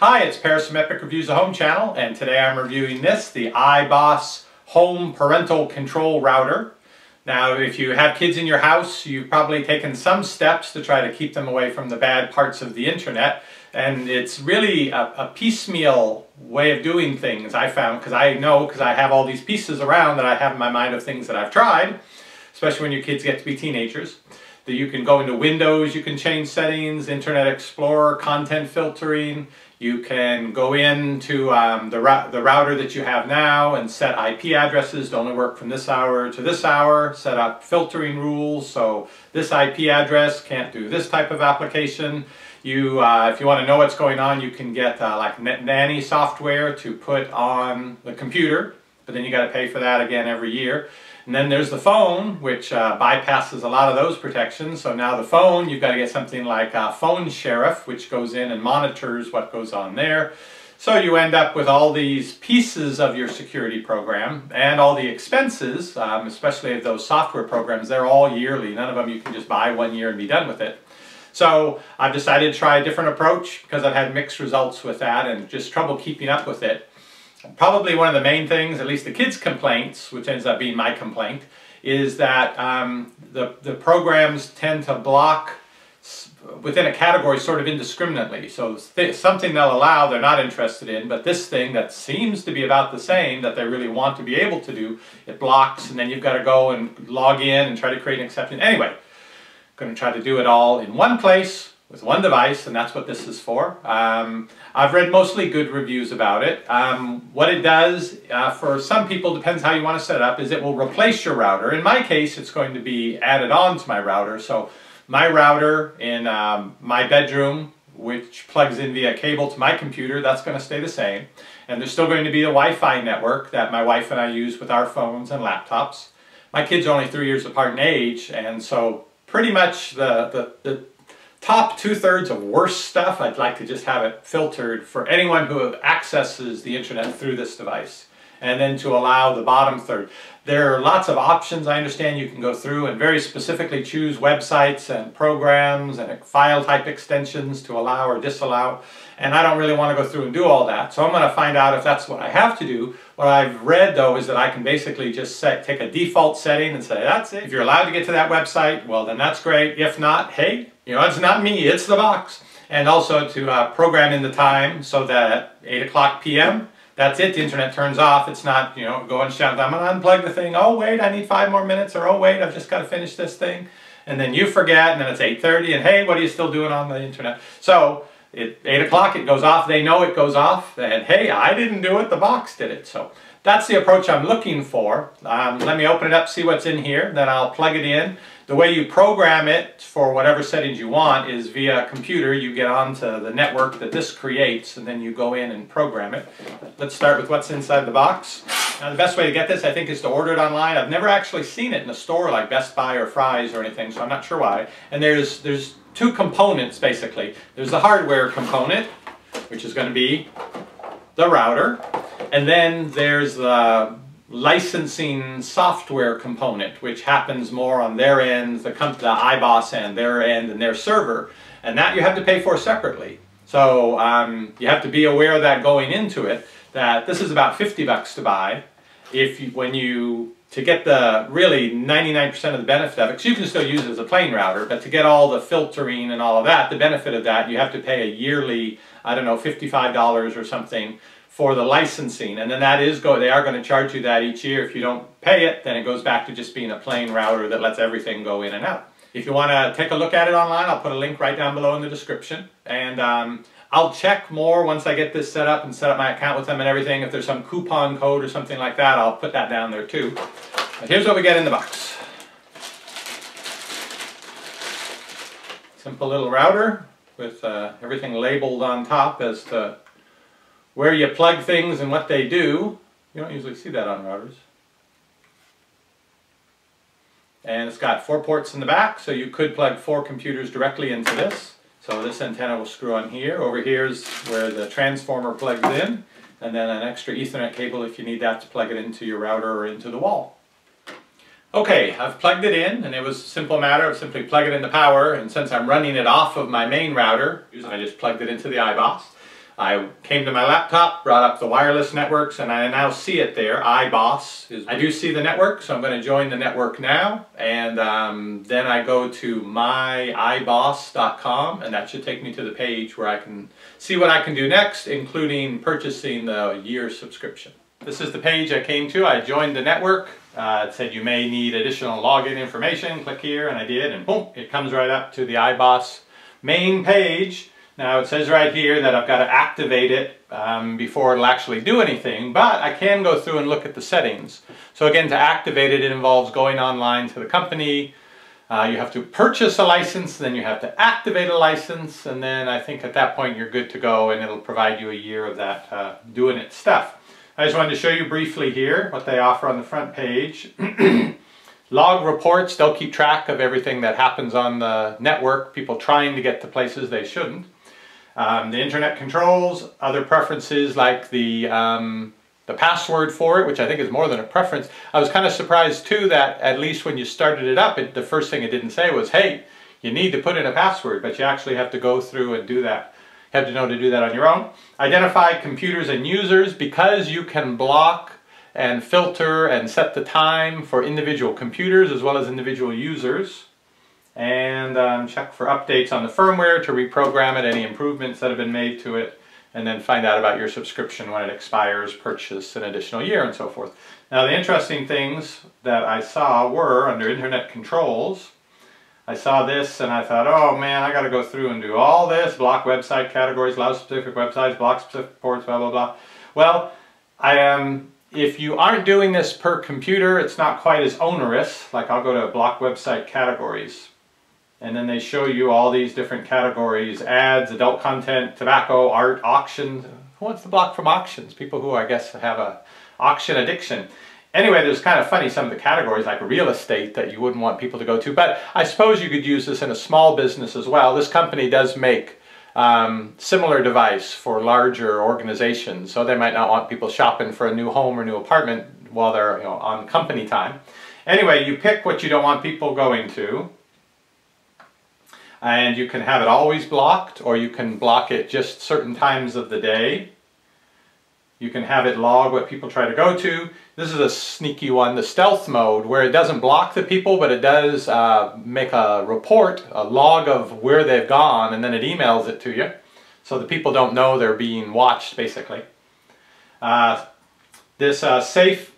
Hi, it's Parasymmetric Reviews the Home channel, and today I'm reviewing this, the iBoss Home Parental Control Router. Now, if you have kids in your house, you've probably taken some steps to try to keep them away from the bad parts of the internet, and it's really a, a piecemeal way of doing things, I found, because I know, because I have all these pieces around that I have in my mind of things that I've tried, especially when your kids get to be teenagers that you can go into Windows, you can change settings, Internet Explorer, content filtering, you can go into um, the, the router that you have now and set IP addresses to only work from this hour to this hour, set up filtering rules, so this IP address can't do this type of application. You, uh, if you want to know what's going on, you can get uh, like Nanny software to put on the computer, but then you got to pay for that again every year. And then there's the phone, which uh, bypasses a lot of those protections. So now the phone, you've got to get something like a Phone Sheriff, which goes in and monitors what goes on there. So you end up with all these pieces of your security program and all the expenses, um, especially of those software programs, they're all yearly. None of them you can just buy one year and be done with it. So I've decided to try a different approach because I've had mixed results with that and just trouble keeping up with it. Probably one of the main things, at least the kids' complaints, which ends up being my complaint, is that um, the, the programs tend to block within a category sort of indiscriminately. So something they'll allow they're not interested in, but this thing that seems to be about the same that they really want to be able to do, it blocks and then you've got to go and log in and try to create an exception. Anyway, going to try to do it all in one place with one device, and that's what this is for. Um, I've read mostly good reviews about it. Um, what it does, uh, for some people, depends how you want to set it up, is it will replace your router. In my case, it's going to be added on to my router. So my router in um, my bedroom, which plugs in via cable to my computer, that's going to stay the same. And there's still going to be the Wi-Fi network that my wife and I use with our phones and laptops. My kids are only three years apart in age, and so pretty much the, the, the top two-thirds of worst stuff, I'd like to just have it filtered for anyone who accesses the internet through this device. And then to allow the bottom third. There are lots of options I understand you can go through and very specifically choose websites and programs and file type extensions to allow or disallow. And I don't really want to go through and do all that. So I'm going to find out if that's what I have to do. What I've read though is that I can basically just set, take a default setting and say that's it. If you're allowed to get to that website, well then that's great. If not, hey, you know, it's not me, it's the box. And also to uh, program in the time so that at 8 o'clock p.m., that's it, the internet turns off. It's not, you know, go and shout, I'm going to unplug the thing. Oh, wait, I need five more minutes. Or, oh, wait, I've just got to finish this thing. And then you forget, and then it's 8.30, and hey, what are you still doing on the internet? So, at 8 o'clock, it goes off. They know it goes off. And hey, I didn't do it, the box did it. So, that's the approach I'm looking for. Um, let me open it up, see what's in here. Then I'll plug it in. The way you program it for whatever settings you want is via a computer. You get onto the network that this creates and then you go in and program it. Let's start with what's inside the box. Now the best way to get this I think is to order it online. I've never actually seen it in a store like Best Buy or Fry's or anything so I'm not sure why. And there's, there's two components basically. There's the hardware component which is going to be the router and then there's the licensing software component, which happens more on their end, the, the iBoss end, their end, and their server. And that you have to pay for separately. So um, you have to be aware of that going into it, that this is about 50 bucks to buy. If you, when you, to get the really 99% of the benefit of it, because you can still use it as a plain router, but to get all the filtering and all of that, the benefit of that, you have to pay a yearly, I don't know, $55 or something for the licensing. And then that is go, they are going to charge you that each year. If you don't pay it, then it goes back to just being a plain router that lets everything go in and out. If you want to take a look at it online, I'll put a link right down below in the description. And um, I'll check more once I get this set up and set up my account with them and everything. If there's some coupon code or something like that, I'll put that down there too. But here's what we get in the box. Simple little router with uh, everything labeled on top as to where you plug things and what they do. You don't usually see that on routers. And it's got four ports in the back, so you could plug four computers directly into this. So this antenna will screw on here. Over here is where the transformer plugs in, and then an extra Ethernet cable if you need that to plug it into your router or into the wall. Okay, I've plugged it in, and it was a simple matter of simply plug it into power, and since I'm running it off of my main router, I just plugged it into the iBoss. I came to my laptop, brought up the wireless networks, and I now see it there, iBoss. Is, I do see the network, so I'm going to join the network now, and um, then I go to myiboss.com, and that should take me to the page where I can see what I can do next, including purchasing the year subscription. This is the page I came to. I joined the network. Uh, it said you may need additional login information. Click here, and I did, and boom, it comes right up to the iBoss main page. Now it says right here that I've got to activate it um, before it'll actually do anything, but I can go through and look at the settings. So again, to activate it, it involves going online to the company. Uh, you have to purchase a license, then you have to activate a license, and then I think at that point you're good to go and it'll provide you a year of that uh, doing its stuff. I just wanted to show you briefly here what they offer on the front page. Log reports, they'll keep track of everything that happens on the network, people trying to get to places they shouldn't. Um, the internet controls, other preferences like the, um, the password for it, which I think is more than a preference. I was kind of surprised too that at least when you started it up, it, the first thing it didn't say was, hey, you need to put in a password, but you actually have to go through and do that. You have to know to do that on your own. Identify computers and users because you can block and filter and set the time for individual computers as well as individual users and um, check for updates on the firmware to reprogram it, any improvements that have been made to it, and then find out about your subscription when it expires, purchase an additional year, and so forth. Now the interesting things that I saw were under Internet Controls, I saw this and I thought, oh man, I got to go through and do all this, block website categories, allow specific websites, block specific ports, blah, blah, blah. Well, I am, if you aren't doing this per computer, it's not quite as onerous. Like I'll go to block website categories and then they show you all these different categories, ads, adult content, tobacco, art, auctions. Who wants to block from auctions? People who I guess have a auction addiction. Anyway, there's kind of funny some of the categories like real estate that you wouldn't want people to go to, but I suppose you could use this in a small business as well. This company does make um, similar device for larger organizations, so they might not want people shopping for a new home or new apartment while they're you know, on company time. Anyway, you pick what you don't want people going to, and you can have it always blocked or you can block it just certain times of the day. You can have it log what people try to go to. This is a sneaky one, the stealth mode, where it doesn't block the people, but it does uh, make a report, a log of where they've gone, and then it emails it to you. So the people don't know they're being watched, basically. Uh, this uh, safe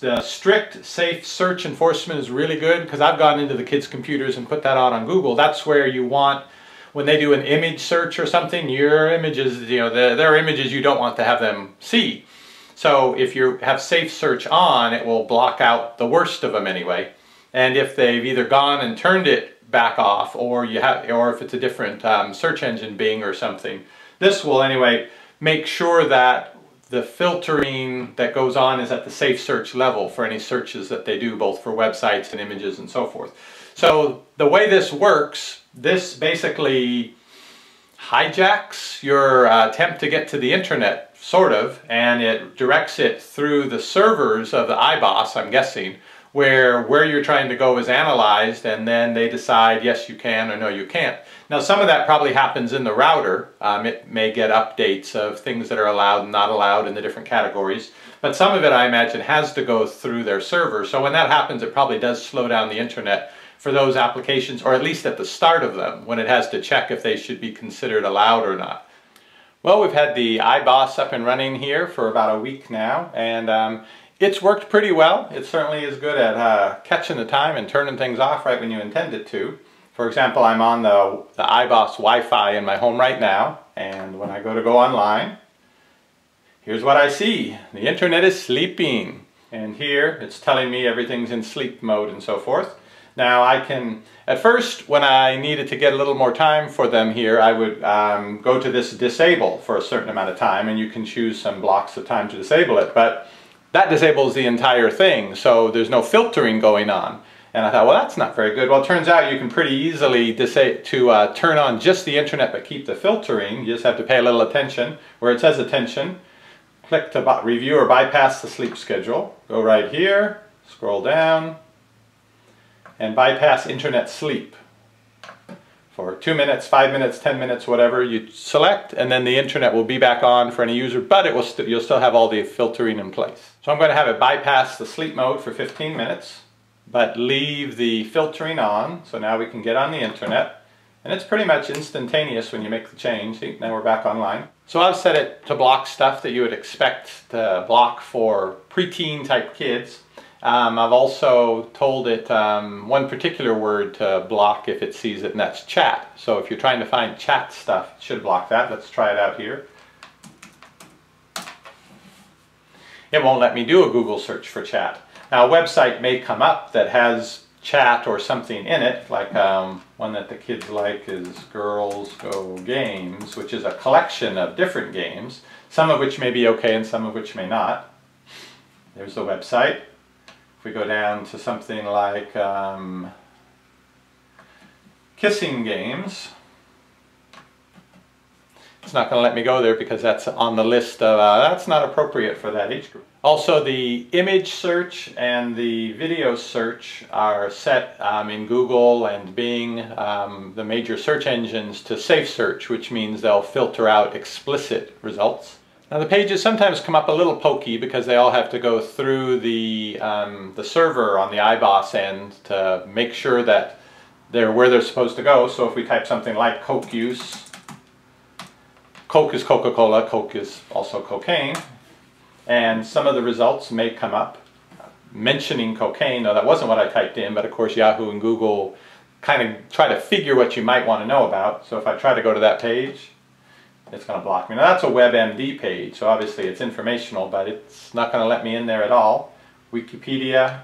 the strict safe search enforcement is really good because I've gone into the kids' computers and put that out on Google. That's where you want, when they do an image search or something, your images, you know, the, their images you don't want to have them see. So if you have safe search on, it will block out the worst of them anyway. And if they've either gone and turned it back off or you have, or if it's a different um, search engine, Bing or something, this will anyway make sure that the filtering that goes on is at the safe search level for any searches that they do, both for websites and images and so forth. So the way this works, this basically hijacks your uh, attempt to get to the internet, sort of, and it directs it through the servers of the iBoss, I'm guessing, where where you're trying to go is analyzed and then they decide yes you can or no you can't. Now some of that probably happens in the router. Um, it may get updates of things that are allowed and not allowed in the different categories. But some of it I imagine has to go through their server. So when that happens it probably does slow down the internet for those applications or at least at the start of them when it has to check if they should be considered allowed or not. Well, we've had the iBoss up and running here for about a week now, and um, it's worked pretty well. It certainly is good at uh, catching the time and turning things off right when you intend it to. For example, I'm on the, the iBoss Wi-Fi in my home right now, and when I go to go online, here's what I see. The internet is sleeping. And here, it's telling me everything's in sleep mode and so forth. Now I can, at first, when I needed to get a little more time for them here, I would um, go to this disable for a certain amount of time, and you can choose some blocks of time to disable it. But that disables the entire thing, so there's no filtering going on. And I thought, well, that's not very good. Well, it turns out you can pretty easily to uh, turn on just the internet but keep the filtering. You just have to pay a little attention. Where it says attention, click to review or bypass the sleep schedule. Go right here, scroll down, and bypass internet sleep for two minutes, five minutes, 10 minutes, whatever. You select and then the internet will be back on for any user, but it will st you'll still have all the filtering in place. So I'm going to have it bypass the sleep mode for 15 minutes, but leave the filtering on. So now we can get on the internet. And it's pretty much instantaneous when you make the change. See, now we're back online. So I've set it to block stuff that you would expect to block for preteen type kids. Um, I've also told it um, one particular word to block if it sees it, and that's chat. So if you're trying to find chat stuff, it should block that. Let's try it out here. It won't let me do a Google search for chat. Now a website may come up that has chat or something in it, like um, one that the kids like is Girls Go Games, which is a collection of different games, some of which may be okay and some of which may not. There's the website. If we go down to something like um, kissing games, it's not going to let me go there because that's on the list of, uh, that's not appropriate for that age group. Also the image search and the video search are set um, in Google and Bing, um, the major search engines, to safe search, which means they'll filter out explicit results. Now the pages sometimes come up a little pokey because they all have to go through the, um, the server on the iBoss end to make sure that they're where they're supposed to go. So if we type something like Coke use, Coke is Coca-Cola, Coke is also cocaine, and some of the results may come up mentioning cocaine. Now that wasn't what I typed in, but of course Yahoo and Google kind of try to figure what you might want to know about. So if I try to go to that page, it's going to block me. Now that's a WebMD page, so obviously it's informational, but it's not going to let me in there at all. Wikipedia,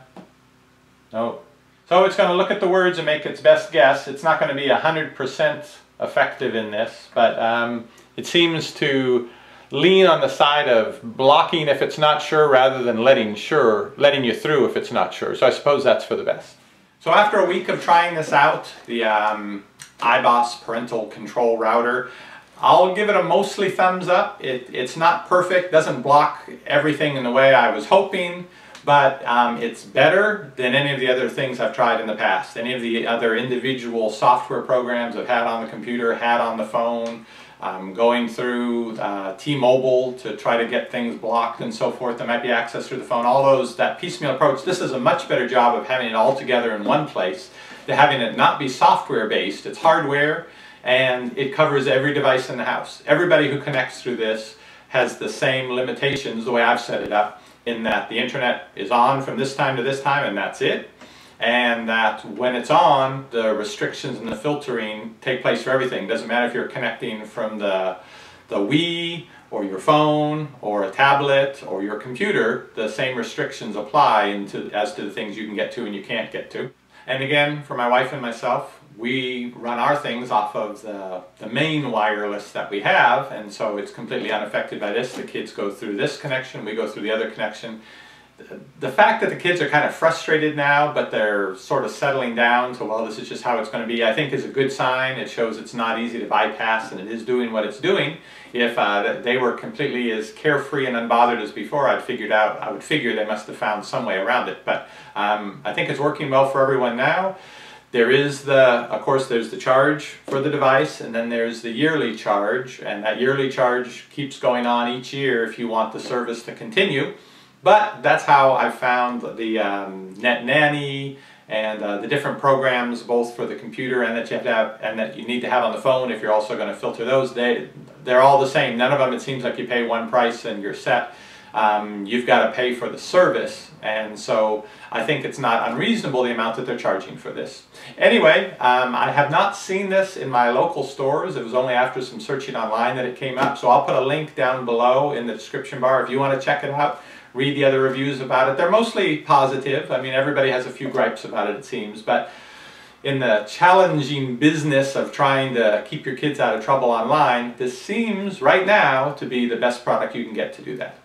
no. So it's going to look at the words and make its best guess. It's not going to be 100% effective in this, but um, it seems to lean on the side of blocking if it's not sure rather than letting sure, letting you through if it's not sure. So I suppose that's for the best. So after a week of trying this out, the um, iBoss parental control router, I'll give it a mostly thumbs up. It, it's not perfect, doesn't block everything in the way I was hoping, but um, it's better than any of the other things I've tried in the past. Any of the other individual software programs I've had on the computer, had on the phone, um, going through uh, T-Mobile to try to get things blocked and so forth. that might be accessed through the phone. All those, that piecemeal approach, this is a much better job of having it all together in one place, to having it not be software based. It's hardware and it covers every device in the house. Everybody who connects through this has the same limitations the way I've set it up in that the internet is on from this time to this time and that's it. And that when it's on the restrictions and the filtering take place for everything. Doesn't matter if you're connecting from the the Wii or your phone or a tablet or your computer the same restrictions apply into as to the things you can get to and you can't get to. And again for my wife and myself we run our things off of the, the main wireless that we have and so it's completely unaffected by this. The kids go through this connection, we go through the other connection. The fact that the kids are kind of frustrated now but they're sort of settling down to well this is just how it's going to be I think is a good sign. It shows it's not easy to bypass and it is doing what it's doing. If uh, they were completely as carefree and unbothered as before I'd figured out, I would figure they must have found some way around it but um, I think it's working well for everyone now. There is the, of course, there's the charge for the device, and then there's the yearly charge, and that yearly charge keeps going on each year if you want the service to continue. But that's how I found the um, Net Nanny and uh, the different programs, both for the computer and that you have to have, and that you need to have on the phone if you're also going to filter those. They, they're all the same. None of them, it seems like you pay one price and you're set um, you've got to pay for the service. And so I think it's not unreasonable the amount that they're charging for this. Anyway, um, I have not seen this in my local stores. It was only after some searching online that it came up. So I'll put a link down below in the description bar if you want to check it out. Read the other reviews about it. They're mostly positive. I mean, everybody has a few gripes about it, it seems. But in the challenging business of trying to keep your kids out of trouble online, this seems right now to be the best product you can get to do that.